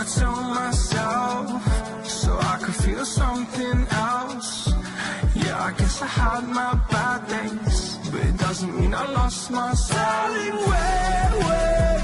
I tell myself So I could feel something else. Yeah, I guess I had my bad days But it doesn't mean I lost my Darling, where, where?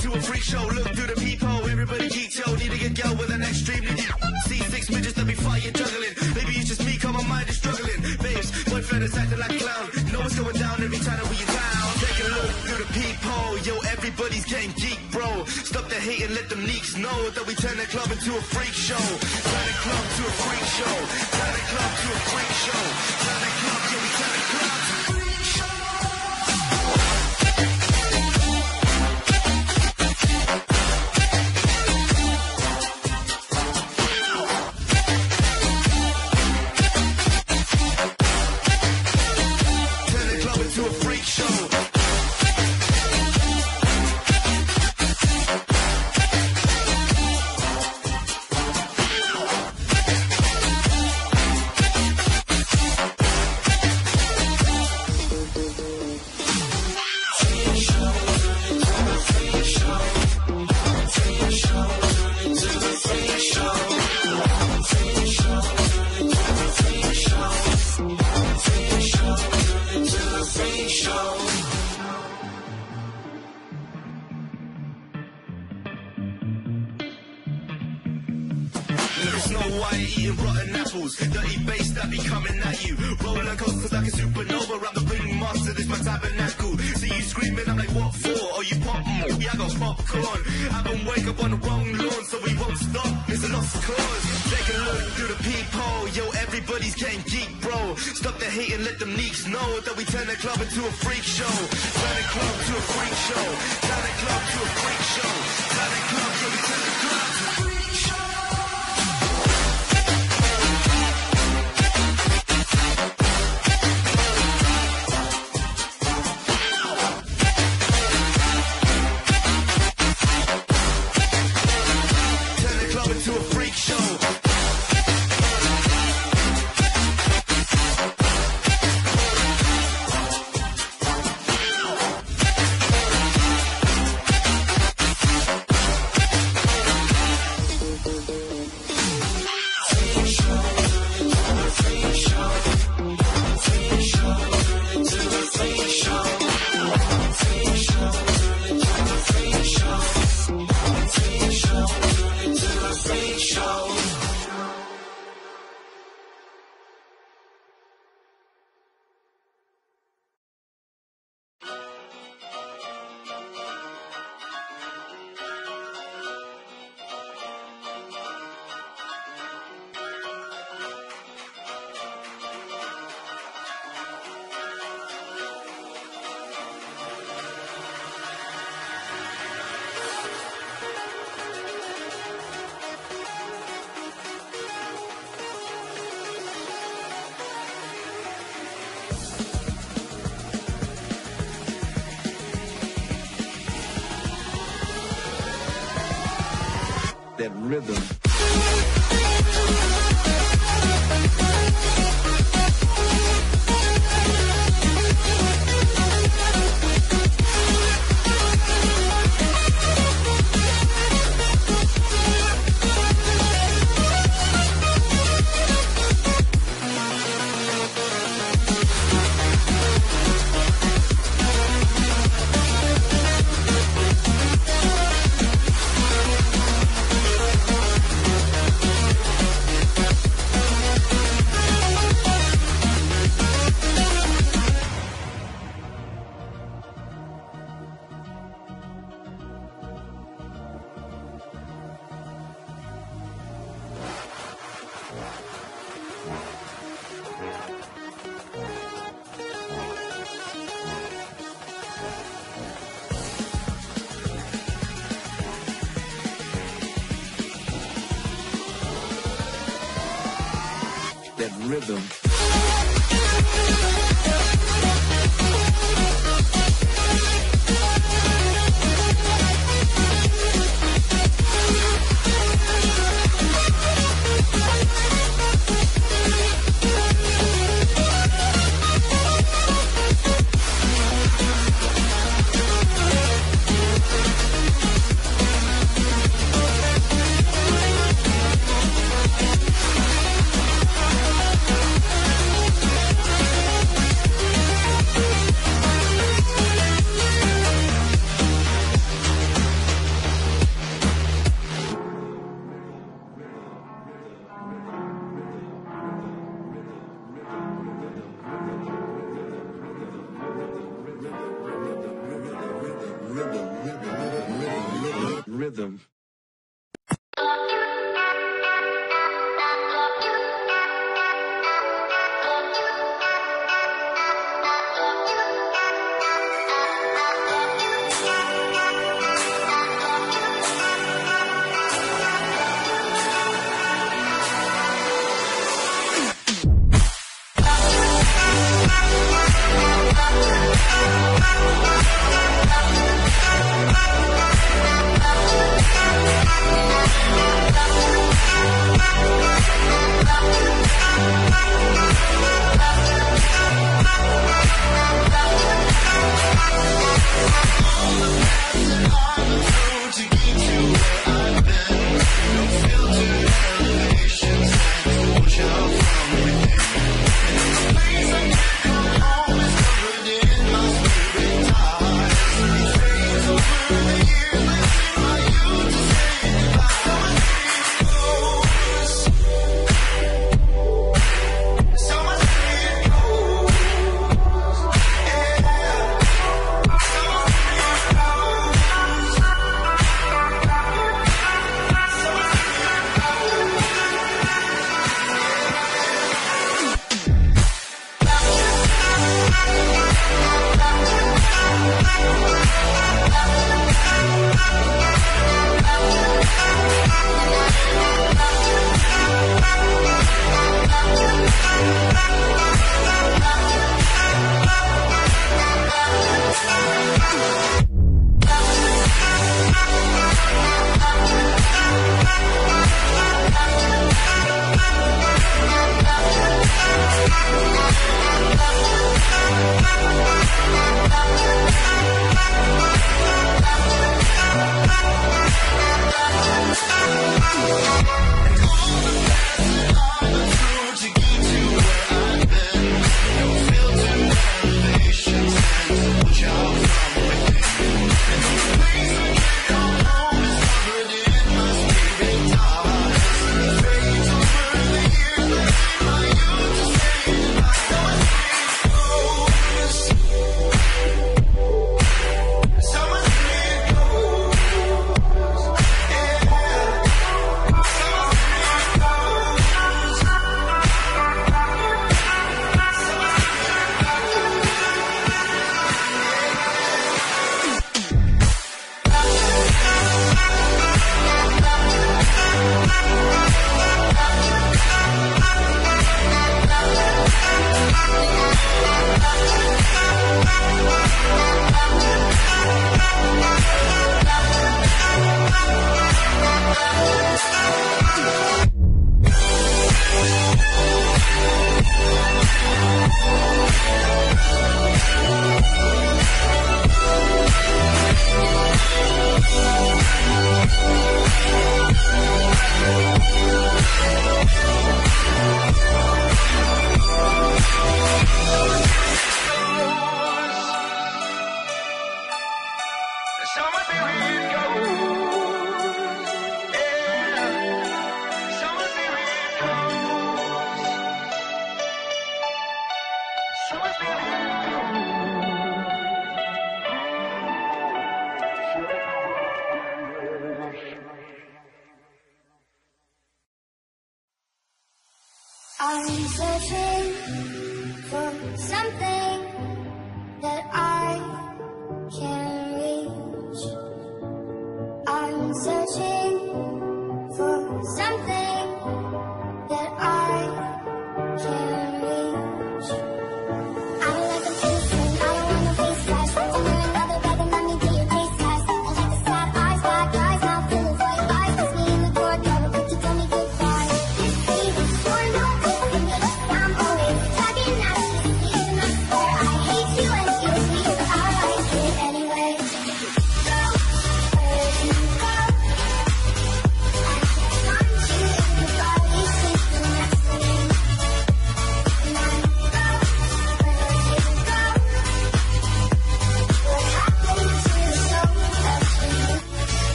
To a freak show. Look through the peephole, everybody geek, yo. Need to get girl with an extremely deep. See six midgets, me fight you juggling. Maybe it's just me, cause my mind is struggling. Babes, boyfriend is acting like a clown. Know what's going down every time that we down. Take a look through the peephole, yo. Everybody's getting geek, bro. Stop the hate and let them neeks know that we turn the club into a freak show. Turn the club to a freak show. Turn the club to a freak show. Turn the club, yeah, we turn the club Snow White eating rotten apples. Dirty bass that be coming at you. Roller coasters like a supernova. I'm the ringmaster, this my tabernacle. See you screaming, I'm like, what for? Oh, you pop? Mm, yeah, I got popcorn. I don't wake up on the wrong lawn, so we won't stop. It's a lost cause. Take a look through the peephole. Yo, everybody's getting geek, bro. Stop the hate and let them neeks know that we turn the club into a freak show. Turn the club to a freak show. Turn the club to a freak show. Turn the club, yeah, we turn the that rhythm. I'm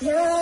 Yeah.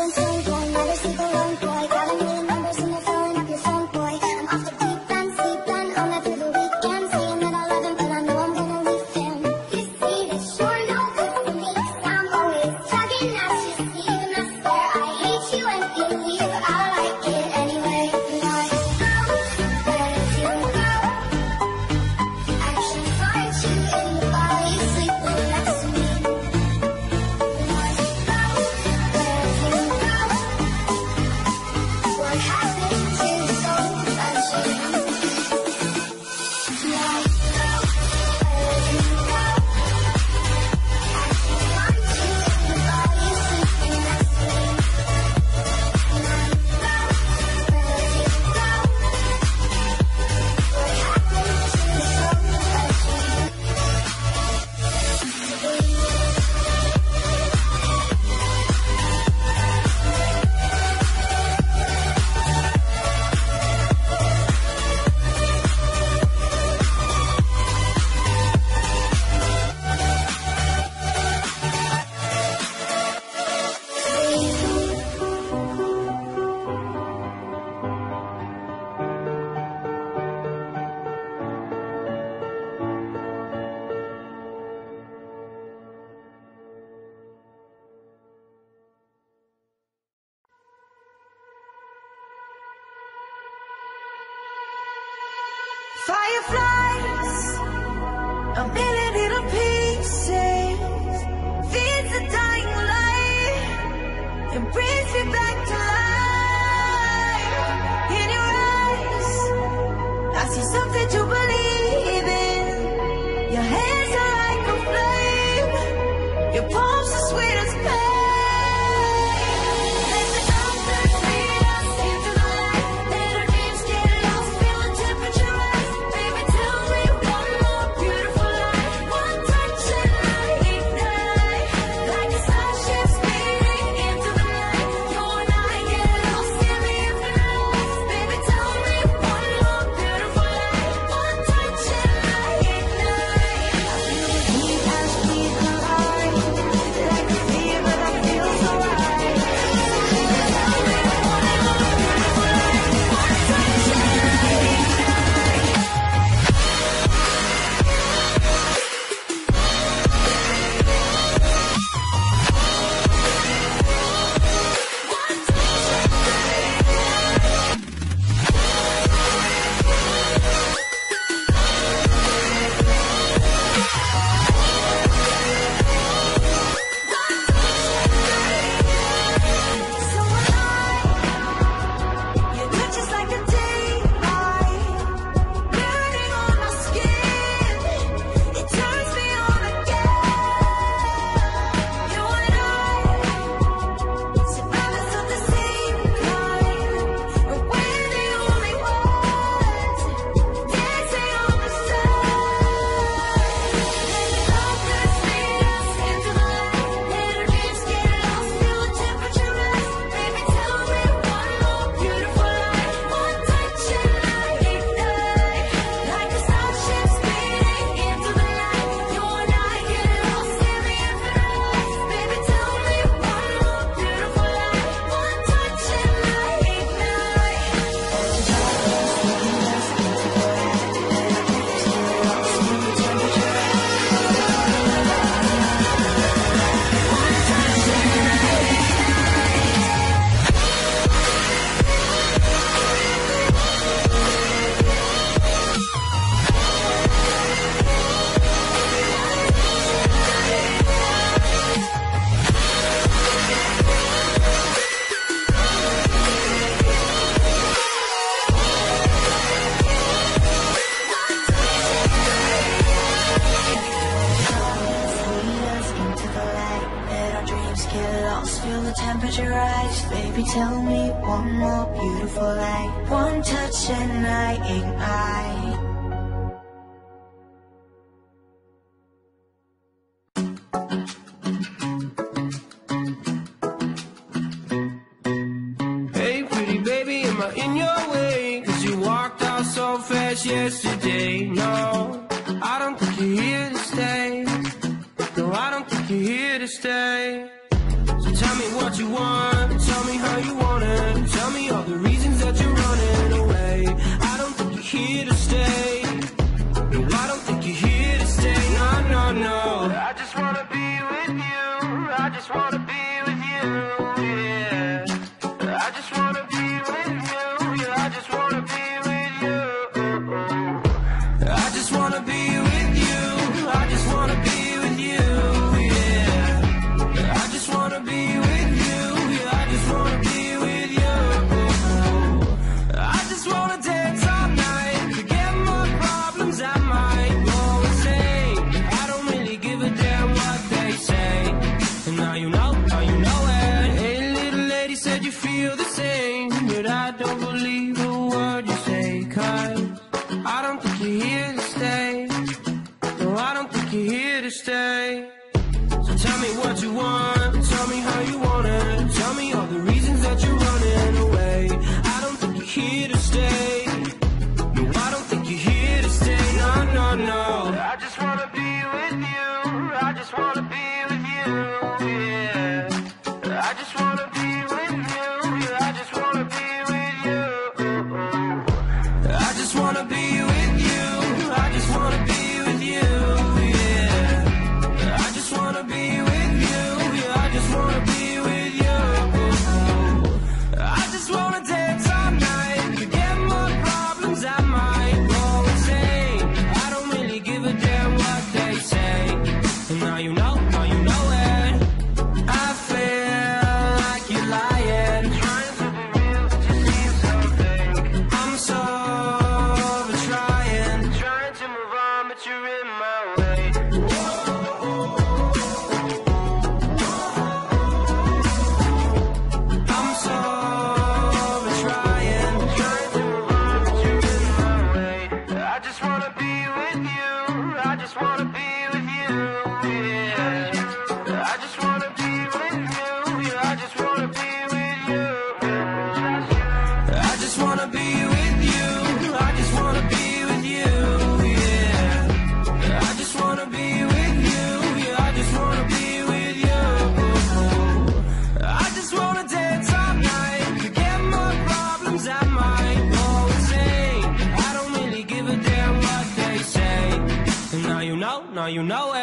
you know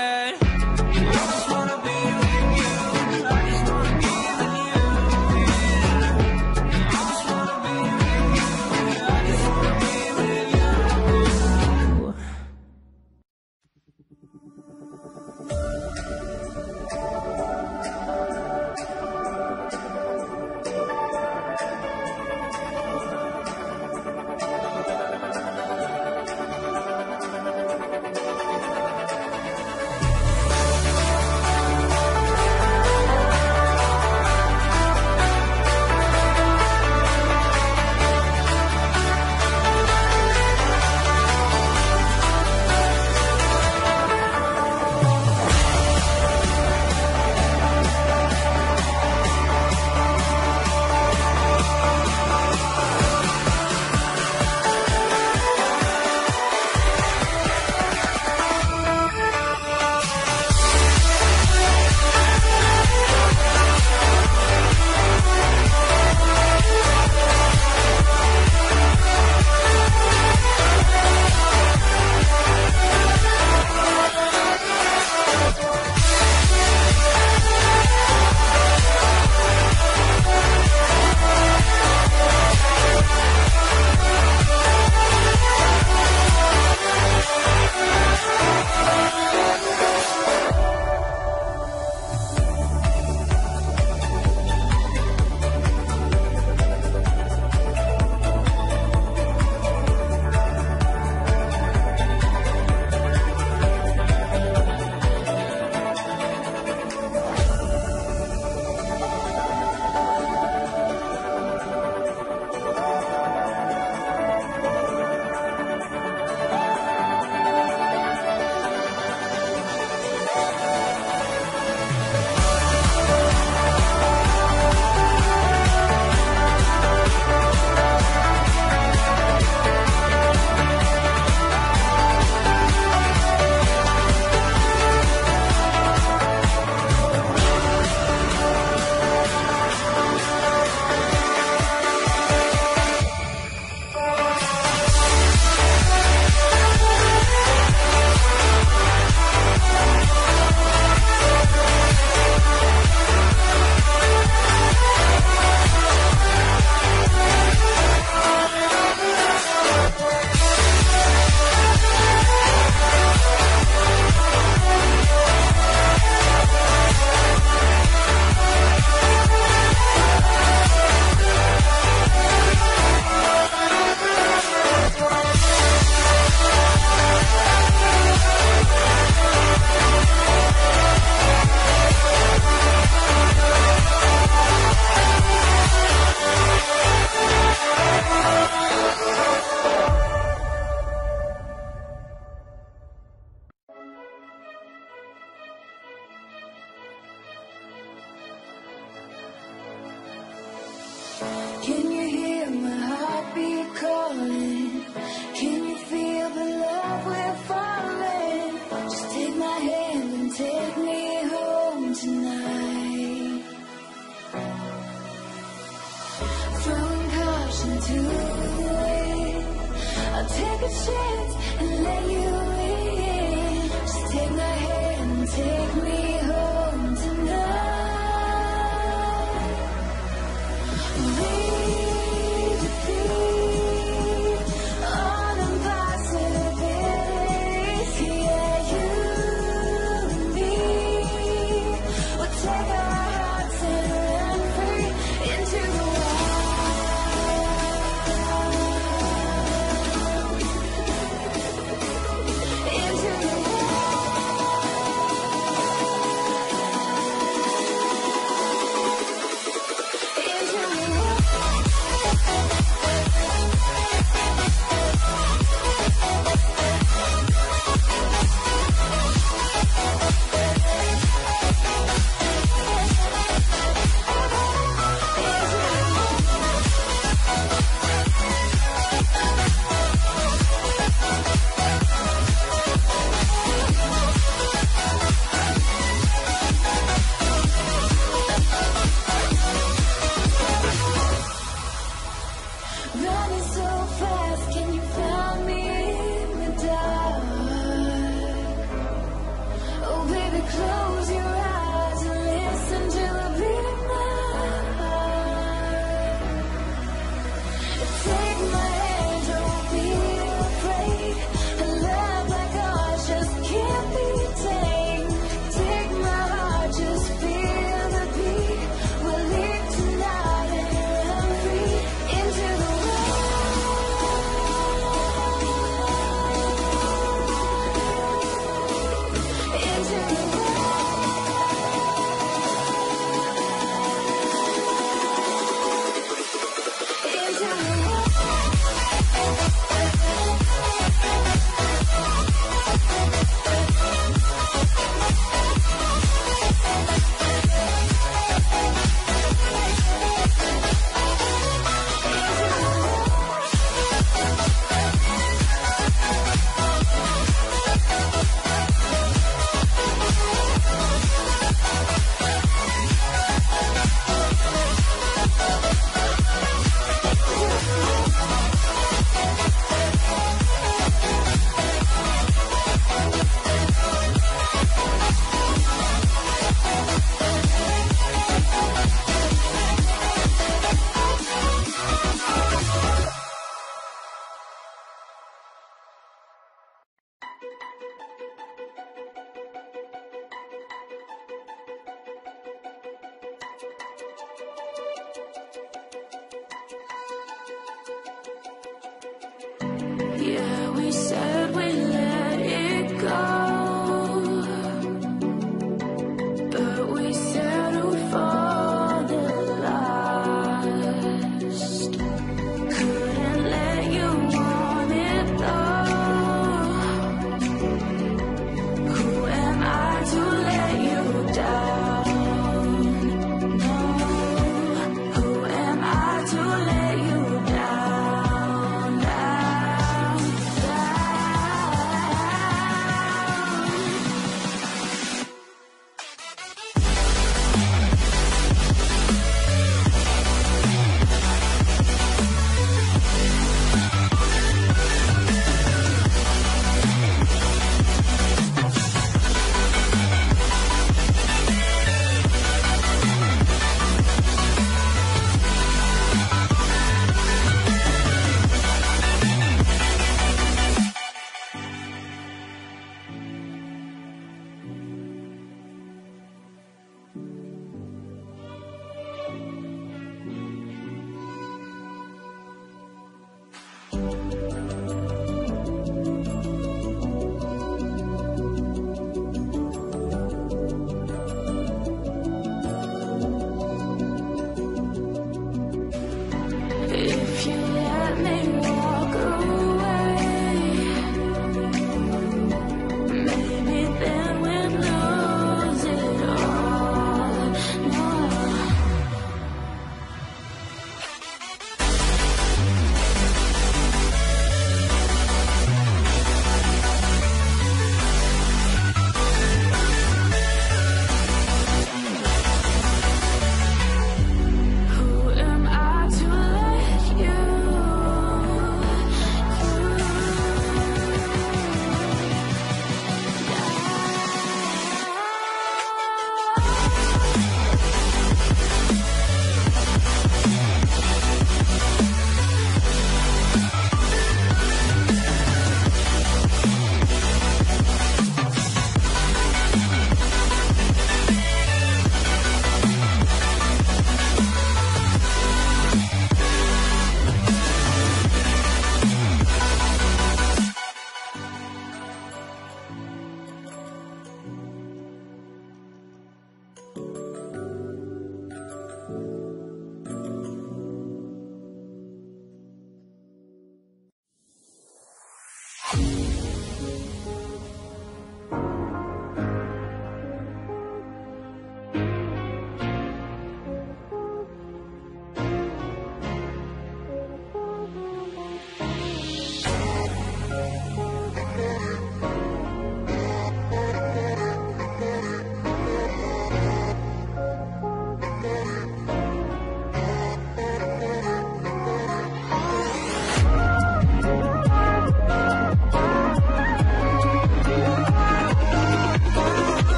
chance and let you in. Just take my hand and take me.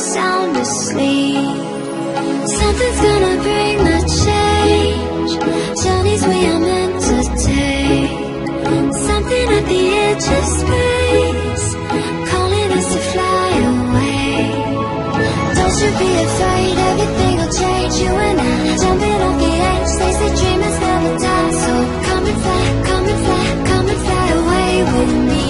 sound asleep Something's gonna bring the change. Journeys we are meant to take. Something at the edge of space. Calling us to fly away. Don't you be afraid, everything will change. You and I, jumping off the edge. They say dreamers never die So come and fly, come and fly, come and fly away with me.